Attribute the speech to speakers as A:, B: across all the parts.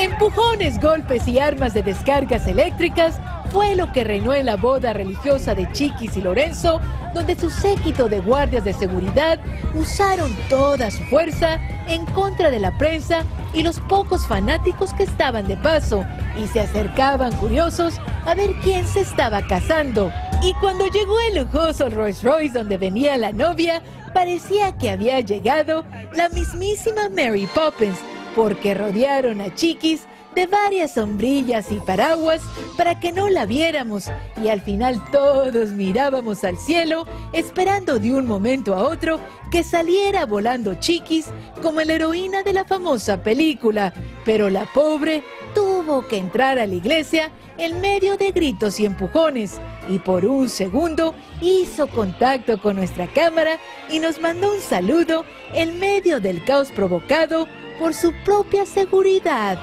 A: Empujones, golpes y armas de descargas eléctricas fue lo que reinó en la boda religiosa de Chiquis y Lorenzo, donde su séquito de guardias de seguridad usaron toda su fuerza en contra de la prensa y los pocos fanáticos que estaban de paso y se acercaban curiosos a ver quién se estaba casando. Y cuando llegó el lujoso Rolls Royce donde venía la novia, parecía que había llegado la mismísima Mary Poppins, porque rodearon a Chiquis de varias sombrillas y paraguas para que no la viéramos y al final todos mirábamos al cielo esperando de un momento a otro que saliera volando Chiquis como la heroína de la famosa película, pero la pobre tuvo que entrar a la iglesia en medio de gritos y empujones y por un segundo hizo contacto con nuestra cámara y nos mandó un saludo en medio del caos provocado por su propia seguridad.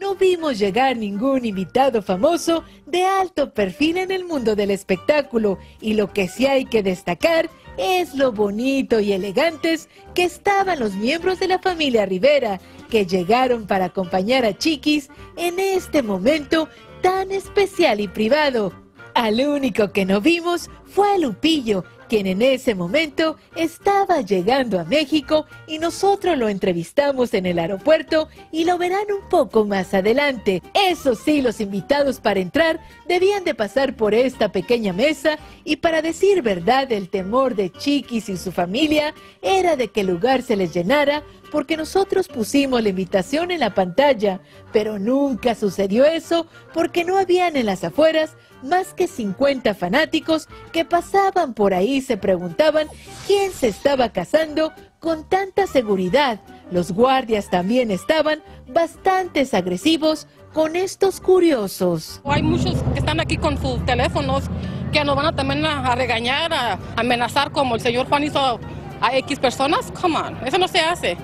A: no vimos llegar ningún invitado famoso de alto perfil en el mundo del espectáculo y lo que sí hay que destacar es lo bonito y elegantes que estaban los miembros de la familia Rivera que llegaron para acompañar a Chiquis en este momento tan especial y privado. Al único que no vimos fue a Lupillo, quien en ese momento estaba llegando a México y nosotros lo entrevistamos en el aeropuerto y lo verán un poco más adelante. Eso sí, los invitados para entrar debían de pasar por esta pequeña mesa y para decir verdad el temor de Chiquis y su familia era de que el lugar se les llenara porque nosotros pusimos la invitación en la pantalla, pero nunca sucedió eso porque no habían en las afueras más que 50 fanáticos que pasaban por ahí y se preguntaban quién se estaba casando con tanta seguridad. Los guardias también estaban bastante agresivos con estos curiosos.
B: Hay muchos que están aquí con sus teléfonos que nos van a también a, regañar, a amenazar como el señor Juan hizo a X personas. Come on, eso no se hace.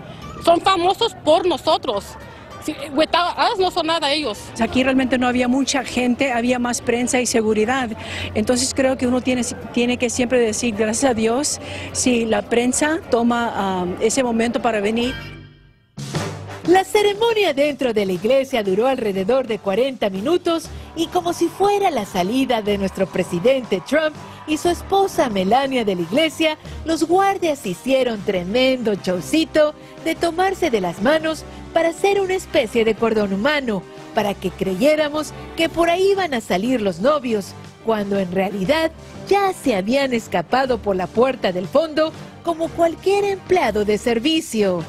B: Son famosos por nosotros. Sí, no son nada ellos.
C: Aquí realmente no había mucha gente, había más prensa y seguridad. Entonces creo que uno tiene, tiene que siempre decir gracias a Dios si la prensa toma um, ese momento para venir.
A: La ceremonia dentro de la iglesia duró alrededor de 40 minutos y como si fuera la salida de nuestro presidente Trump y su esposa Melania de la iglesia, los guardias hicieron tremendo showcito de tomarse de las manos para hacer una especie de cordón humano, para que creyéramos que por ahí iban a salir los novios, cuando en realidad ya se habían escapado por la puerta del fondo como cualquier empleado de servicio.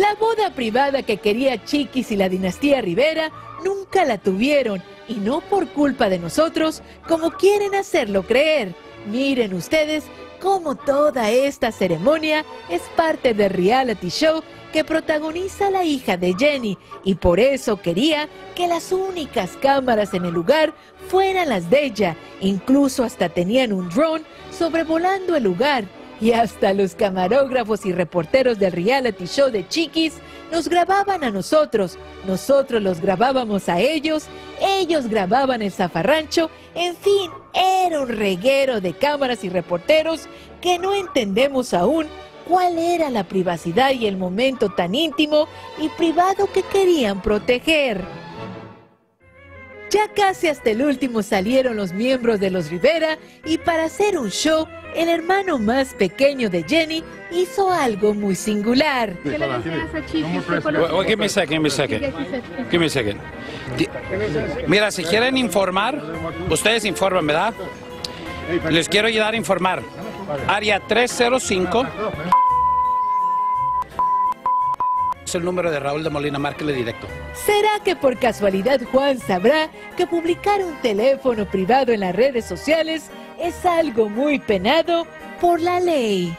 A: La boda privada que quería Chiquis y la dinastía Rivera nunca la tuvieron y no por culpa de nosotros, como quieren hacerlo creer. Miren ustedes cómo toda esta ceremonia es parte del reality show que protagoniza la hija de Jenny y por eso quería que las únicas cámaras en el lugar fueran las de ella. Incluso hasta tenían un drone sobrevolando el lugar y hasta los camarógrafos y reporteros del reality show de Chiquis nos grababan a nosotros, nosotros los grabábamos a ellos, ellos grababan el zafarrancho, en fin, era un reguero de cámaras y reporteros que no entendemos aún cuál era la privacidad y el momento tan íntimo y privado que querían proteger. Ya casi hasta el último salieron los miembros de los Rivera y para hacer un show, el hermano más pequeño de Jenny hizo algo muy singular.
D: ¿Qué le give me a second, give me a second. Give me a second. Mira, si quieren informar, ustedes informan, ¿verdad? Les quiero ayudar a informar. Área 305 el número de Raúl de Molina, márquele directo.
A: ¿Será que por casualidad Juan sabrá que publicar un teléfono privado en las redes sociales es algo muy penado por la ley?